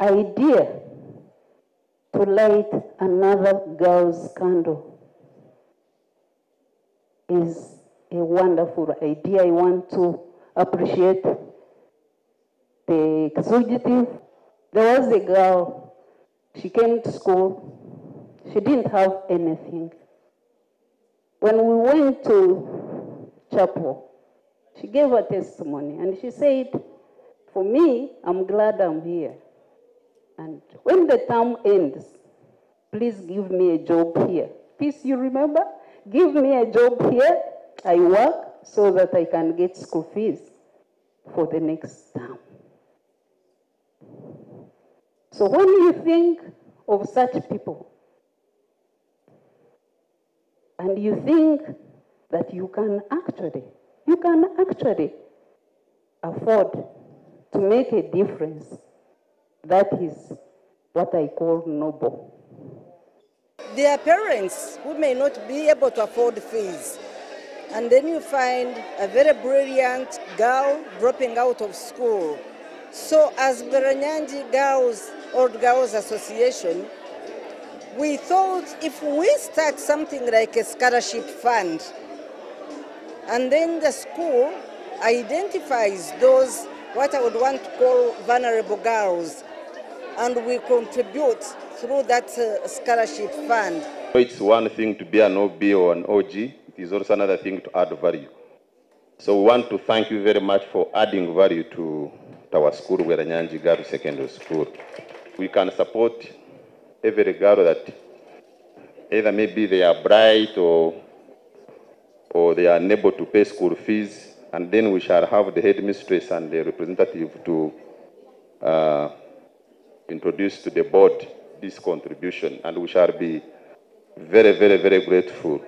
idea to light another girl's candle is a wonderful idea. I want to appreciate the executive. There was a girl, she came to school, she didn't have anything. When we went to chapel, she gave her testimony and she said, For me, I'm glad I'm here. And when the term ends, please give me a job here. Please, you remember? Give me a job here. I work so that I can get school fees for the next term. So when you think of such people, and you think that you can actually, you can actually afford to make a difference, that is what I call noble. There are parents who may not be able to afford fees. And then you find a very brilliant girl dropping out of school. So as Bweranyangi Girls, Old Girls Association, we thought if we start something like a scholarship fund, and then the school identifies those, what I would want to call vulnerable girls, and we contribute through that uh, scholarship fund. It's one thing to be an OB or an OG, it is also another thing to add value. So we want to thank you very much for adding value to, to our school, Bweranyangi Girls Secondary School. We can support every girl that either maybe they are bright or, or they are unable to pay school fees, and then we shall have the headmistress and the representative to uh, introduce to the board this contribution, and we shall be very, very, very grateful